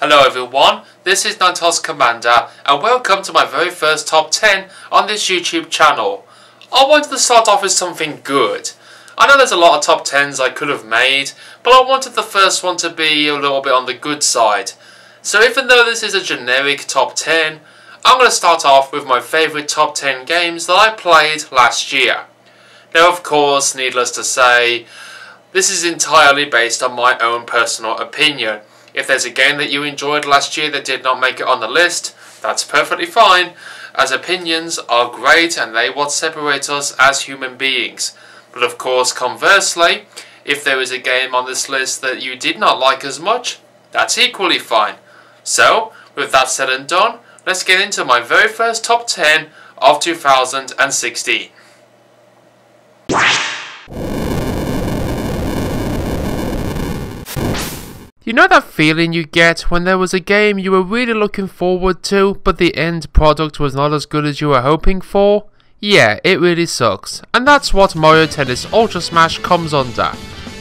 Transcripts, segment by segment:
Hello everyone, this is Ninetales Commander and welcome to my very first top 10 on this YouTube channel. I wanted to start off with something good. I know there's a lot of top 10s I could have made, but I wanted the first one to be a little bit on the good side. So even though this is a generic top 10, I'm going to start off with my favourite top 10 games that I played last year. Now of course, needless to say, this is entirely based on my own personal opinion. If there's a game that you enjoyed last year that did not make it on the list, that's perfectly fine, as opinions are great and they what separate us as human beings. But of course, conversely, if there is a game on this list that you did not like as much, that's equally fine. So, with that said and done, let's get into my very first top 10 of 2016. You know that feeling you get when there was a game you were really looking forward to, but the end product was not as good as you were hoping for? Yeah, it really sucks. And that's what Mario Tennis Ultra Smash comes under.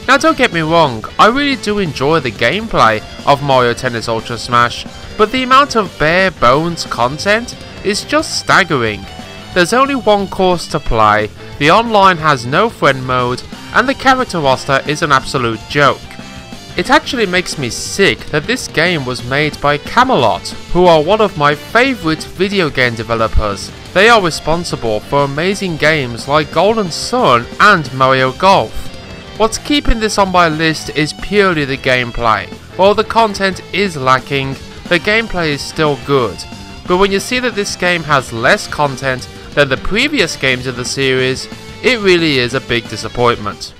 Now don't get me wrong, I really do enjoy the gameplay of Mario Tennis Ultra Smash, but the amount of bare bones content is just staggering. There's only one course to play, the online has no friend mode, and the character roster is an absolute joke. It actually makes me sick that this game was made by Camelot, who are one of my favourite video game developers. They are responsible for amazing games like Golden Sun and Mario Golf. What's keeping this on my list is purely the gameplay. While the content is lacking, the gameplay is still good. But when you see that this game has less content than the previous games in the series, it really is a big disappointment.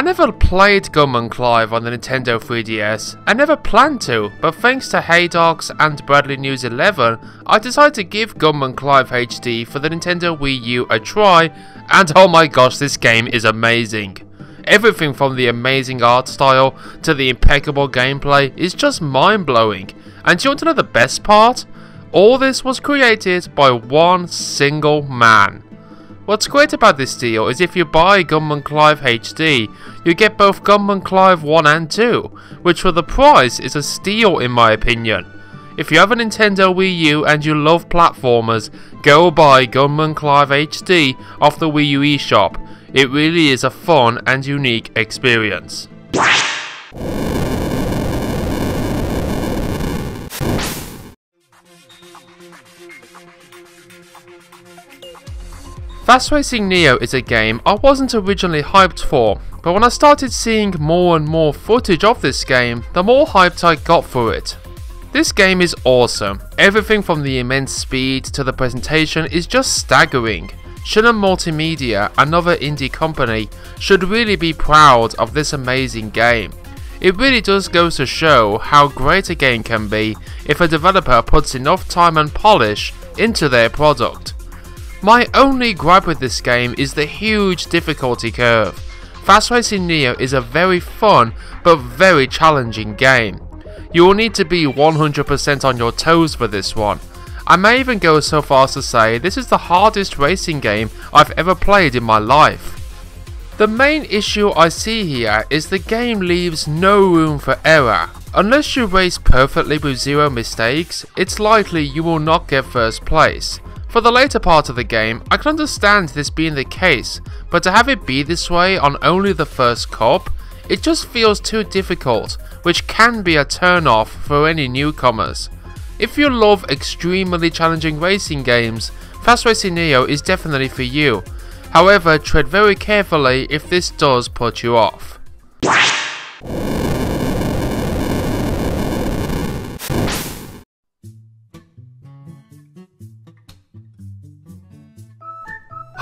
I never played Gunman Clive on the Nintendo 3DS, I never planned to, but thanks to Haydox and Bradley News 11, I decided to give Gunman Clive HD for the Nintendo Wii U a try, and oh my gosh this game is amazing. Everything from the amazing art style to the impeccable gameplay is just mind blowing, and do you want to know the best part? All this was created by one single man. What's great about this deal is if you buy Gunman Clive HD, you get both Gunman Clive 1 and 2, which for the price is a steal in my opinion. If you have a Nintendo Wii U and you love platformers, go buy Gunman Clive HD off the Wii U eShop. It really is a fun and unique experience. Fast Racing Neo is a game I wasn't originally hyped for, but when I started seeing more and more footage of this game, the more hyped I got for it. This game is awesome, everything from the immense speed to the presentation is just staggering. Shin'en Multimedia, another indie company, should really be proud of this amazing game. It really does go to show how great a game can be if a developer puts enough time and polish into their product. My only gripe with this game is the huge difficulty curve. Fast Racing Neo is a very fun but very challenging game. You will need to be 100% on your toes for this one. I may even go so far as to say this is the hardest racing game I've ever played in my life. The main issue I see here is the game leaves no room for error. Unless you race perfectly with zero mistakes, it's likely you will not get first place. For the later part of the game, I can understand this being the case, but to have it be this way on only the first cup, it just feels too difficult, which can be a turn off for any newcomers. If you love extremely challenging racing games, Fast Racing Neo is definitely for you. However, tread very carefully if this does put you off.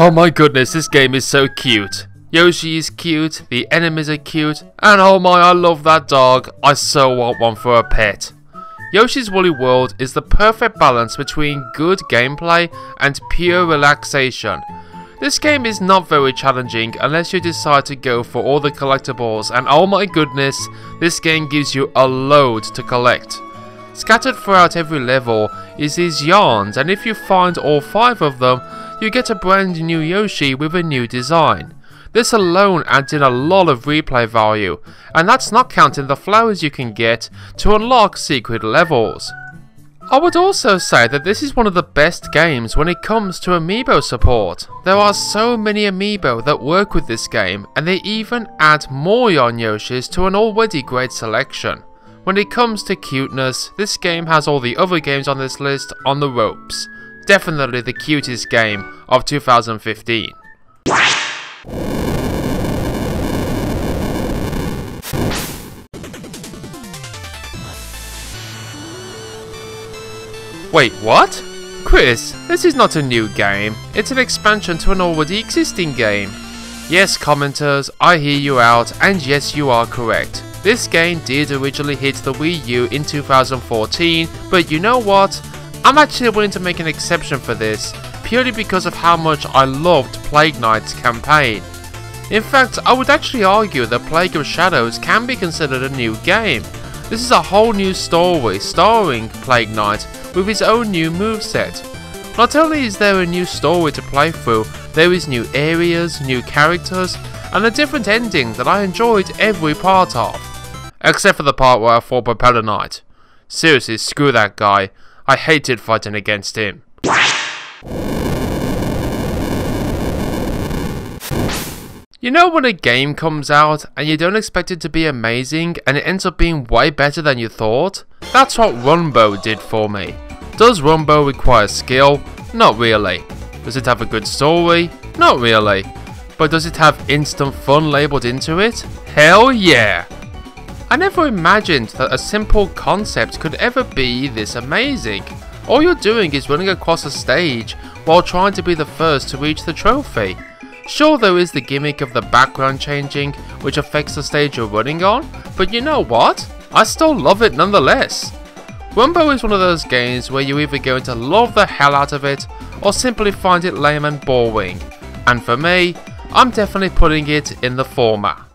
Oh my goodness, this game is so cute. Yoshi is cute, the enemies are cute, and oh my, I love that dog. I so want one for a pet. Yoshi's Woolly World is the perfect balance between good gameplay and pure relaxation. This game is not very challenging unless you decide to go for all the collectibles and oh my goodness, this game gives you a load to collect. Scattered throughout every level is these yarns and if you find all 5 of them, you get a brand new Yoshi with a new design. This alone adds in a lot of replay value, and that's not counting the flowers you can get to unlock secret levels. I would also say that this is one of the best games when it comes to amiibo support. There are so many amiibo that work with this game and they even add more Yarn Yoshis to an already great selection. When it comes to cuteness, this game has all the other games on this list on the ropes. Definitely the cutest game of 2015. Wait, what? Chris, this is not a new game, it's an expansion to an already existing game. Yes, commenters, I hear you out, and yes, you are correct. This game did originally hit the Wii U in 2014, but you know what? I'm actually willing to make an exception for this, purely because of how much I loved Plague Knight's campaign. In fact, I would actually argue that Plague of Shadows can be considered a new game. This is a whole new story starring Plague Knight with his own new moveset. Not only is there a new story to play through, there is new areas, new characters, and a different ending that I enjoyed every part of. Except for the part where I fought Propeller Knight. Seriously, screw that guy. I hated fighting against him. You know when a game comes out and you don't expect it to be amazing and it ends up being way better than you thought? That's what Runbow did for me. Does Runbow require skill? Not really. Does it have a good story? Not really. But does it have instant fun labelled into it? Hell yeah! I never imagined that a simple concept could ever be this amazing. All you're doing is running across a stage while trying to be the first to reach the trophy. Sure there is the gimmick of the background changing, which affects the stage you're running on, but you know what? I still love it nonetheless. Runbow is one of those games where you're either going to love the hell out of it, or simply find it lame and boring. And for me, I'm definitely putting it in the former.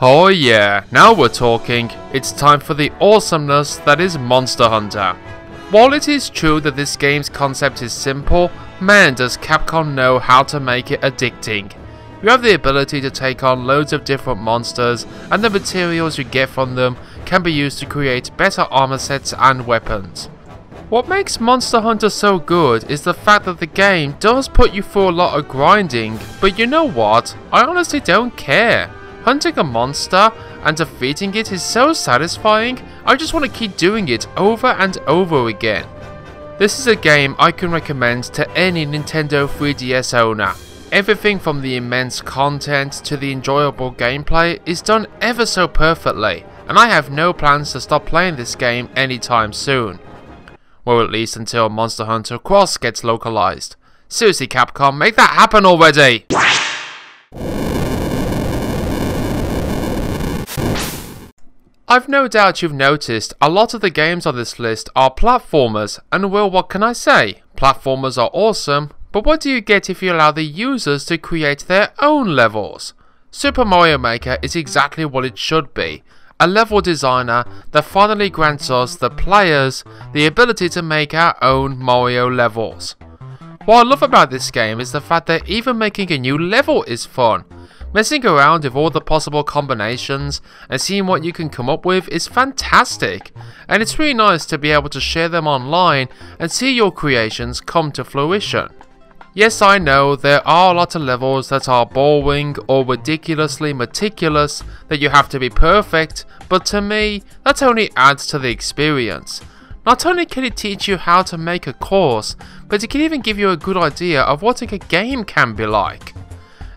Oh yeah, now we're talking. It's time for the awesomeness that is Monster Hunter. While it is true that this game's concept is simple, man does Capcom know how to make it addicting. You have the ability to take on loads of different monsters, and the materials you get from them can be used to create better armor sets and weapons. What makes Monster Hunter so good is the fact that the game does put you through a lot of grinding, but you know what? I honestly don't care. Hunting a monster and defeating it is so satisfying, I just want to keep doing it over and over again. This is a game I can recommend to any Nintendo 3DS owner. Everything from the immense content to the enjoyable gameplay is done ever so perfectly, and I have no plans to stop playing this game anytime soon. Well, at least until Monster Hunter Cross gets localized. Seriously Capcom, make that happen already! I've no doubt you've noticed a lot of the games on this list are platformers, and well, what can I say? Platformers are awesome, but what do you get if you allow the users to create their own levels? Super Mario Maker is exactly what it should be, a level designer that finally grants us, the players, the ability to make our own Mario levels. What I love about this game is the fact that even making a new level is fun, Messing around with all the possible combinations and seeing what you can come up with is fantastic, and it's really nice to be able to share them online and see your creations come to fruition. Yes, I know there are a lot of levels that are boring or ridiculously meticulous that you have to be perfect, but to me, that only adds to the experience. Not only can it teach you how to make a course, but it can even give you a good idea of what a game can be like.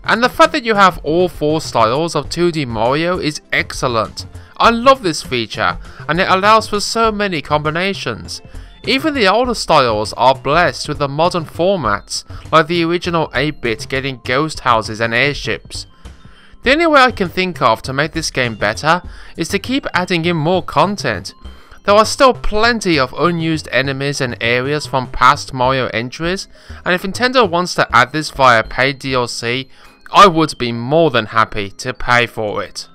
And the fact that you have all four styles of 2D Mario is excellent. I love this feature, and it allows for so many combinations. Even the older styles are blessed with the modern formats, like the original 8-bit getting ghost houses and airships. The only way I can think of to make this game better is to keep adding in more content. There are still plenty of unused enemies and areas from past Mario entries, and if Nintendo wants to add this via paid DLC, I would be more than happy to pay for it.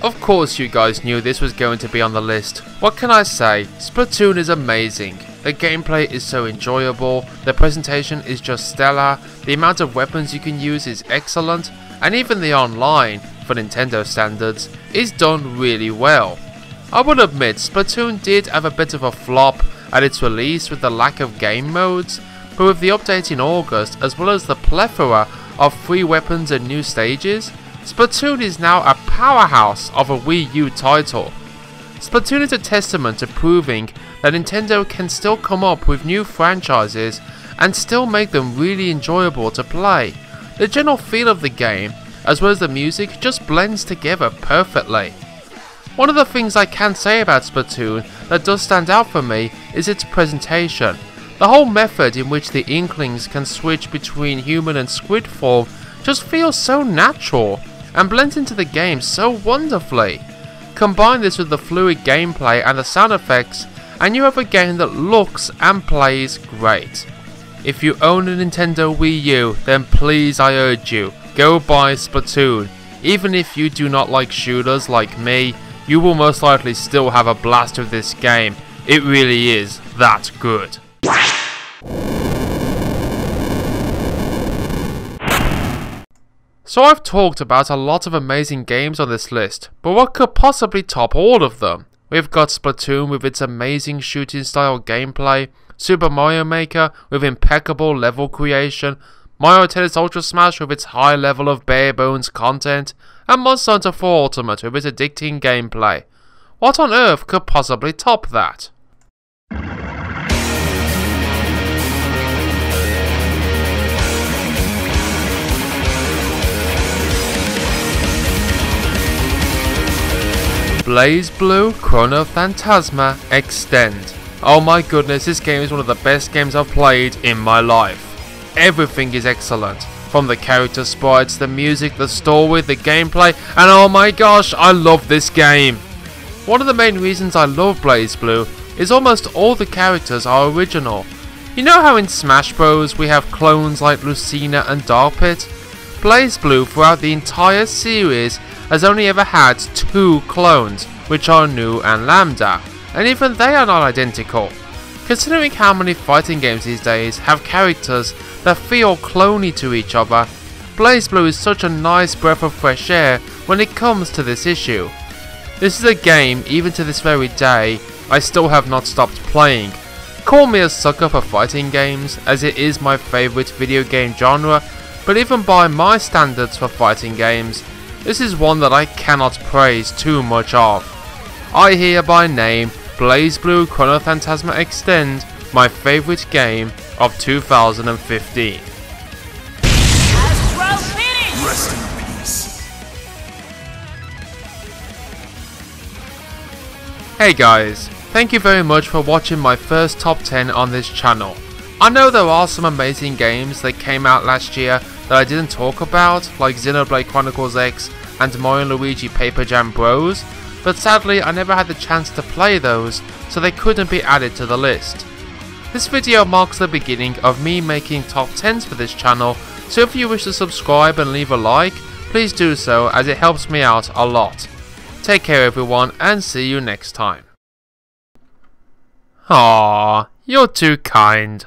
Of course you guys knew this was going to be on the list. What can I say? Splatoon is amazing. The gameplay is so enjoyable, the presentation is just stellar, the amount of weapons you can use is excellent, and even the online, for Nintendo standards, is done really well. I will admit Splatoon did have a bit of a flop at its release with the lack of game modes, but with the update in August as well as the plethora of free weapons and new stages, Splatoon is now a powerhouse of a Wii U title. Splatoon is a testament to proving that Nintendo can still come up with new franchises and still make them really enjoyable to play. The general feel of the game, as well as the music, just blends together perfectly. One of the things I can say about Splatoon that does stand out for me is its presentation. The whole method in which the Inklings can switch between human and squid form just feels so natural and blends into the game so wonderfully. Combine this with the fluid gameplay and the sound effects, and you have a game that looks and plays great. If you own a Nintendo Wii U, then please I urge you, go buy Splatoon. Even if you do not like shooters like me, you will most likely still have a blast with this game. It really is that good. So I've talked about a lot of amazing games on this list, but what could possibly top all of them? We've got Splatoon with its amazing shooting style gameplay, Super Mario Maker with impeccable level creation, Mario Tennis Ultra Smash with its high level of bare bones content, and Monster Hunter 4 Ultimate with its addicting gameplay. What on earth could possibly top that? BlazBlue Chrono Phantasma Extend. Oh my goodness, this game is one of the best games I've played in my life. Everything is excellent. From the character sprites, the music, the story, the gameplay, and oh my gosh, I love this game. One of the main reasons I love BlazBlue is almost all the characters are original. You know how in Smash Bros we have clones like Lucina and Darpit? BlazBlue throughout the entire series has only ever had two clones, which are Nu and Lambda, and even they are not identical. Considering how many fighting games these days have characters that feel cloney to each other, BlazBlue is such a nice breath of fresh air when it comes to this issue. This is a game, even to this very day, I still have not stopped playing. Call me a sucker for fighting games, as it is my favourite video game genre, but even by my standards for fighting games, this is one that I cannot praise too much of. I hereby name BlazBlue Chrono Phantasma Extend my favourite game of 2015. Rest in peace. Hey guys, thank you very much for watching my first top 10 on this channel. I know there are some amazing games that came out last year that I didn't talk about, like Xenoblade Chronicles X and Mario & Luigi Paper Jam Bros, but sadly I never had the chance to play those, so they couldn't be added to the list. This video marks the beginning of me making top 10s for this channel, so if you wish to subscribe and leave a like, please do so as it helps me out a lot. Take care everyone and see you next time. Aww, you're too kind.